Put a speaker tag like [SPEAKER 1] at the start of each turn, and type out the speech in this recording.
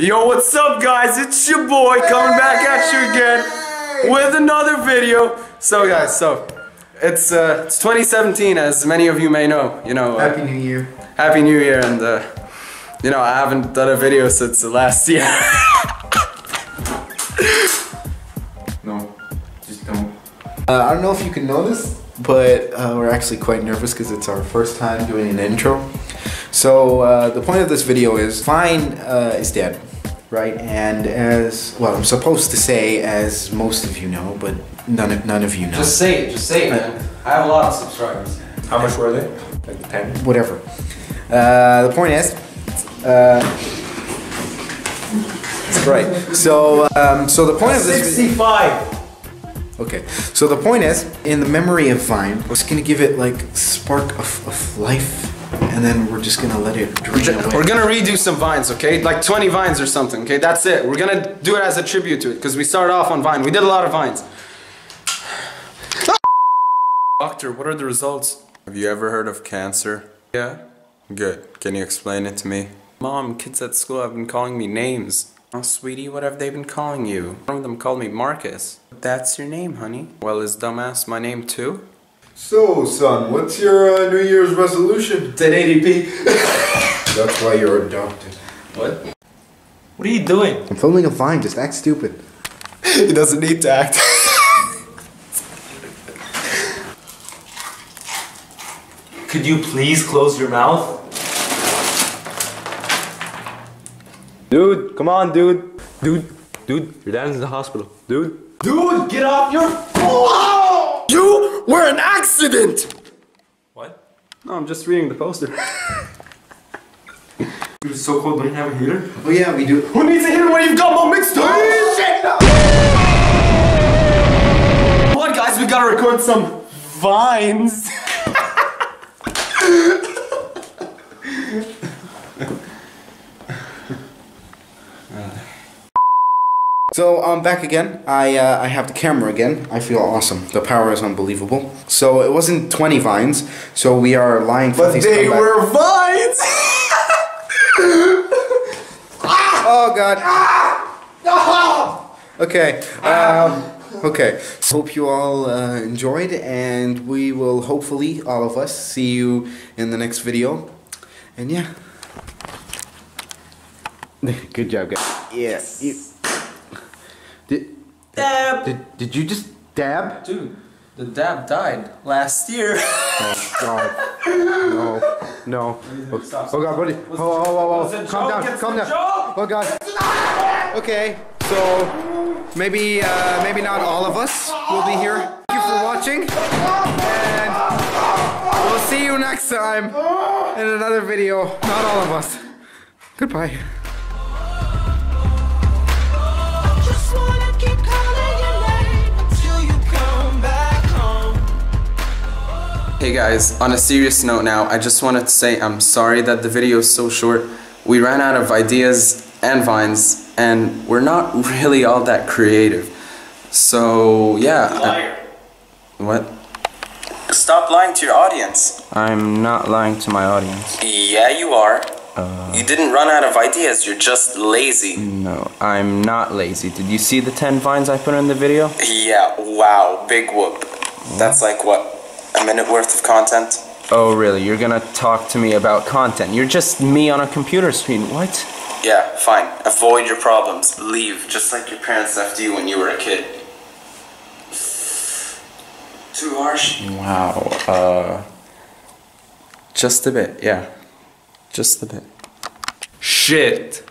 [SPEAKER 1] Yo, what's up, guys? It's your boy coming back at you again with another video. So, guys, so it's uh, it's 2017, as many of you may know. You know, uh,
[SPEAKER 2] Happy New Year.
[SPEAKER 1] Happy New Year, and uh, you know, I haven't done a video since the last year.
[SPEAKER 2] No, just don't. Uh, I don't know if you can notice, but uh, we're actually quite nervous because it's our first time doing an intro. So uh, the point of this video is Vine uh, is dead, right? And as well, I'm supposed to say, as most of you know, but none of none of you know.
[SPEAKER 1] just say it, just say it, man. I have a lot of subscribers.
[SPEAKER 3] How much were they? Like 10?
[SPEAKER 2] whatever. Uh, the point is, uh, right. So, um, so the point of this.
[SPEAKER 3] 65!
[SPEAKER 2] Okay, so the point is, in the memory of Vine, we're just gonna give it like spark of, of life, and then we're just gonna let it drain away.
[SPEAKER 1] We're gonna redo some vines, okay? Like 20 vines or something, okay? That's it. We're gonna do it as a tribute to it because we started off on Vine. We did a lot of vines. Doctor, what are the results? Have you ever heard of cancer? Yeah. Good. Can you explain it to me? Mom, kids at school have been calling me names. Oh, sweetie, what have they been calling you? One of them called me Markus. That's your name, honey. Well, is dumbass my name too?
[SPEAKER 4] So, son, what's your uh, New Year's resolution?
[SPEAKER 1] 1080p.
[SPEAKER 2] That's why you're adopted.
[SPEAKER 1] What?
[SPEAKER 3] What are you doing?
[SPEAKER 2] I'm filming a Vine, just act stupid.
[SPEAKER 1] He doesn't need to act.
[SPEAKER 3] Could you please close your mouth? Dude, come on, dude. Dude, dude, your dad's in the hospital. Dude. Dude, get off your phone!
[SPEAKER 1] You were an accident!
[SPEAKER 3] What?
[SPEAKER 1] No, I'm just reading the poster.
[SPEAKER 3] It was so cold, don't you have a heater?
[SPEAKER 2] Oh yeah, we do.
[SPEAKER 1] Who needs a heater when you've got more mixtapes? Oh, Come on, guys, we gotta record some vines.
[SPEAKER 2] Uh, So I'm back again. I uh, I have the camera again. I feel awesome. The power is unbelievable. So it wasn't 20 vines. So we are lying.
[SPEAKER 1] But they were vines.
[SPEAKER 2] Oh god. Okay. Um, okay. Hope you all uh, enjoyed, and we will hopefully all of us see you in the next video. And yeah. Good job, guys. Yes. Did,
[SPEAKER 1] Dab.
[SPEAKER 2] did did you just dab?
[SPEAKER 1] Dude, the dab died last year.
[SPEAKER 2] Oh God. No. No. Oh,
[SPEAKER 1] Stop,
[SPEAKER 2] oh god, buddy. Oh, oh, oh, oh. Calm down. Calm down. Oh god. Okay. So maybe uh, maybe not all of us will be here. Thank you for watching, and we'll see you next time in another video. Not all of us. Goodbye.
[SPEAKER 1] Hey guys, on a serious note now, I just wanted to say I'm sorry that the video is so short. We ran out of ideas and vines, and we're not really all that creative. So, yeah. I- what? Stop lying to your audience. I'm not lying to my audience.
[SPEAKER 5] Yeah, you are. Uh, you didn't run out of ideas, you're just lazy.
[SPEAKER 1] No, I'm not lazy. Did you see the 10 vines I put in the video?
[SPEAKER 5] Yeah, wow, big whoop. That's like what? A minute worth of content?
[SPEAKER 1] Oh, really? You're gonna talk to me about content? You're just me on a computer screen. What?
[SPEAKER 5] Yeah, fine. Avoid your problems. Leave, just like your parents left you when you were a kid. Too harsh?
[SPEAKER 1] Wow, uh. Just a bit, yeah. Just a bit. Shit!